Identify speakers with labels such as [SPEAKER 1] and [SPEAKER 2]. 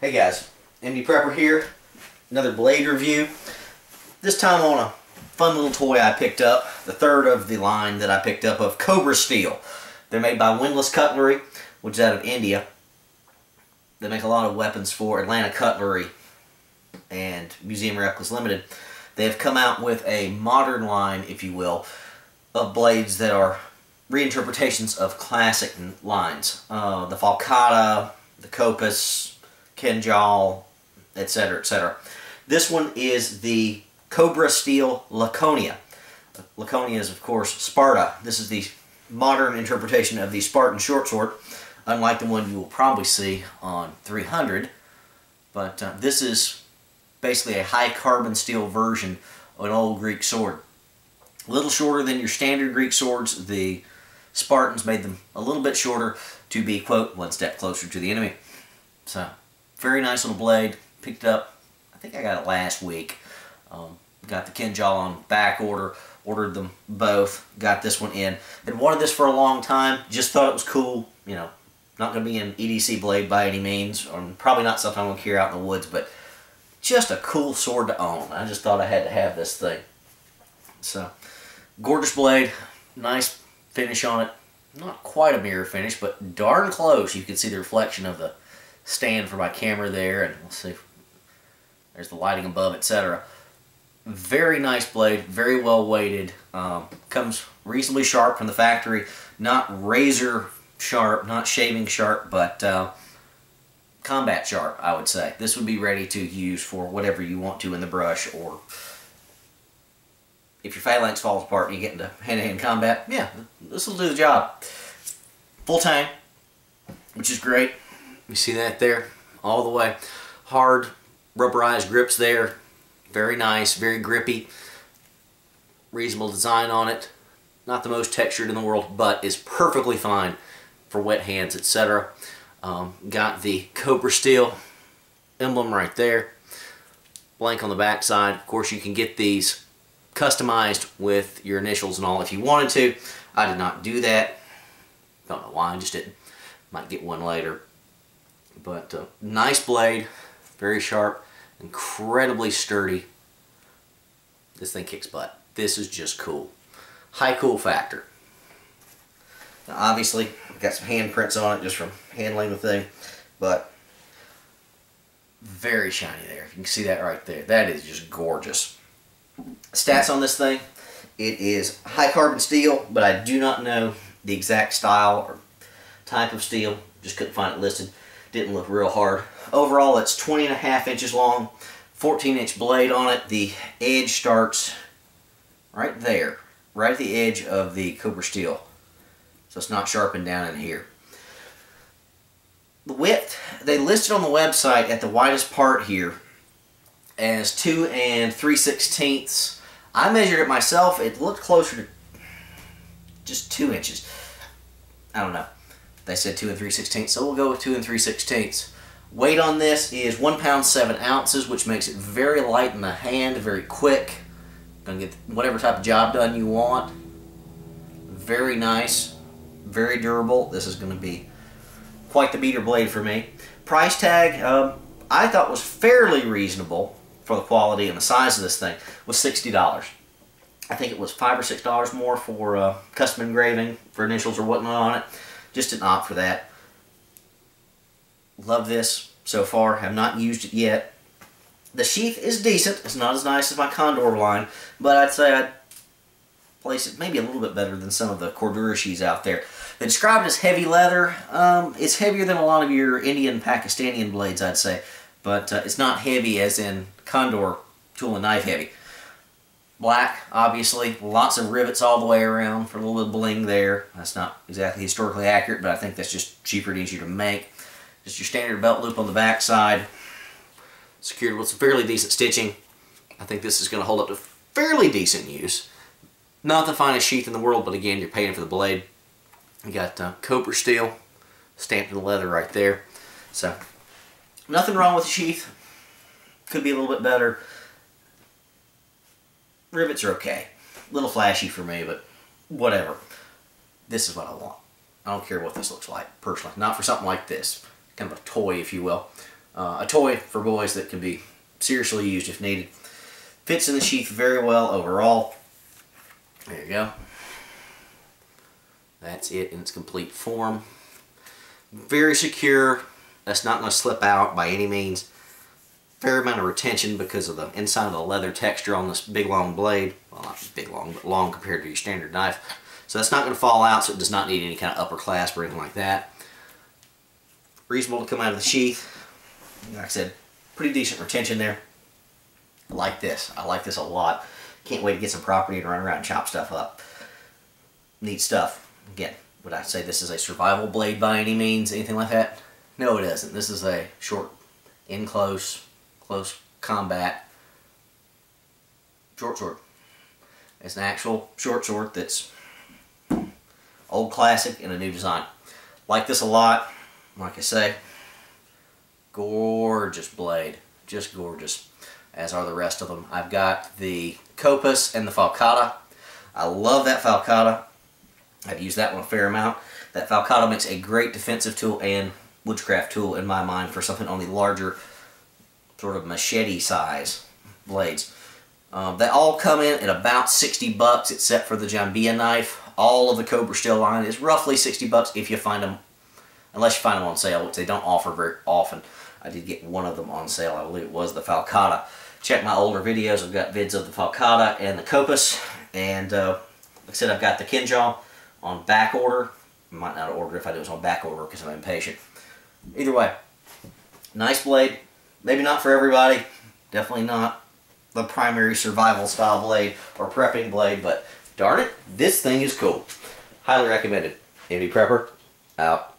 [SPEAKER 1] Hey guys, MD Prepper here. Another blade review. This time on a fun little toy I picked up. The third of the line that I picked up of Cobra Steel. They're made by Windlass Cutlery, which is out of India. They make a lot of weapons for Atlanta Cutlery and Museum Replicas Limited. They have come out with a modern line, if you will, of blades that are reinterpretations of classic lines. Uh, the Falcata, the Kopis, Kinjal, etc., etc. This one is the Cobra Steel Lakonia. Laconia is, of course, Sparta. This is the modern interpretation of the Spartan short sword, unlike the one you will probably see on 300. But uh, this is basically a high carbon steel version of an old Greek sword. A little shorter than your standard Greek swords. The Spartans made them a little bit shorter to be, quote, one step closer to the enemy. So, very nice little blade. Picked up, I think I got it last week. Um, got the Kinjal on back order. Ordered them both. Got this one in. Had wanted this for a long time. Just thought it was cool. You know, not going to be an EDC blade by any means. Or probably not something I'm going to carry out in the woods. But just a cool sword to own. I just thought I had to have this thing. So, gorgeous blade. Nice finish on it. Not quite a mirror finish, but darn close. You can see the reflection of the stand for my camera there. And let's see. There's the lighting above, etc. Very nice blade. Very well weighted. Um, comes reasonably sharp from the factory. Not razor sharp, not shaving sharp, but uh, combat sharp, I would say. This would be ready to use for whatever you want to in the brush or if your phalanx falls apart and you get into hand-to-hand -hand combat, yeah, this will do the job. Full tang, which is great. You see that there? All the way. Hard, rubberized grips there. Very nice, very grippy. Reasonable design on it. Not the most textured in the world, but is perfectly fine for wet hands, etc. Um, got the Cobra Steel emblem right there. Blank on the back side. Of course, you can get these customized with your initials and all if you wanted to. I did not do that. Don't know why, I just didn't. Might get one later. But uh, nice blade, very sharp, incredibly sturdy. This thing kicks butt. This is just cool. High cool factor. Now obviously, got some handprints on it just from handling the thing, but very shiny there. You can see that right there. That is just gorgeous. Stats on this thing, it is high carbon steel, but I do not know the exact style or type of steel. Just couldn't find it listed. Didn't look real hard. Overall, it's 20 and a half inches long, 14 inch blade on it. The edge starts right there, right at the edge of the Cobra steel. So it's not sharpened down in here. The width, they listed on the website at the widest part here as 2 and 3 sixteenths. I measured it myself. It looked closer to just 2 inches. I don't know. They said 2 and 3 sixteenths, so we'll go with 2 and 3 sixteenths. Weight on this is 1 pound 7 ounces, which makes it very light in the hand, very quick. Gonna get whatever type of job done you want. Very nice, very durable. This is gonna be quite the beater blade for me. Price tag, um, I thought was fairly reasonable for the quality and the size of this thing was $60. I think it was 5 or $6 more for uh, custom engraving, for initials or whatnot on it. Just didn't opt for that. Love this so far. Have not used it yet. The sheath is decent. It's not as nice as my Condor line, but I'd say I'd place it maybe a little bit better than some of the Cordura sheaths out there. They describe it as heavy leather. Um, it's heavier than a lot of your Indian Pakistani blades, I'd say but uh, it's not heavy as in Condor tool and knife heavy. Black, obviously, lots of rivets all the way around for a little bit of bling there. That's not exactly historically accurate, but I think that's just cheaper and easier to make. Just your standard belt loop on the back side, secured with some fairly decent stitching. I think this is going to hold up to fairly decent use. Not the finest sheath in the world, but again, you're paying for the blade. You got uh, Cobra steel stamped in the leather right there. So Nothing wrong with the sheath. Could be a little bit better. Rivets are okay. A little flashy for me, but whatever. This is what I want. I don't care what this looks like, personally. Not for something like this. Kind of a toy, if you will. uh, a toy for boys that can be seriously used if needed. Fits in the sheath very well overall. There you go. That's it in its complete form. Very secure. That's not going to slip out by any means. Fair amount of retention because of the inside of the leather texture on this big long blade. Well, not big long, but long compared to your standard knife. So that's not going to fall out, so it does not need any kind of upper clasp or anything like that. Reasonable to come out of the sheath. Like I said, pretty decent retention there. I like this. I like this a lot. Can't wait to get some property and run around and chop stuff up. Neat stuff. Again, would I say this is a survival blade by any means? Anything like that? No, it isn't. This is a short, in close, combat short sword. It's an actual short sword that's old classic in a new design. Like this a lot. Like I say, gorgeous blade. Just gorgeous. As are the rest of them. I've got the Kopis and the Falcata. I love that Falcata. I've used that one a fair amount. That Falcata makes a great defensive tool and woodcraft tool in my mind for something on the larger sort of machete size blades. Um, they all come in at about 60 bucks except for the Jambia knife. All of the Cobra Steel line is roughly 60 bucks if you find them, unless you find them on sale, which they don't offer very often. I did get one of them on sale. I believe it was the Falcata. Check my older videos. I've got vids of the Falcata and the Kopis. And uh, like I said, I've got the Kinjal on back order. I might not order if I do it was on back order because I'm impatient. Either way, nice blade. Maybe not for everybody. Definitely not the primary survival style blade or prepping blade, but darn it, this thing is cool. Highly recommended. MD Prepper, out.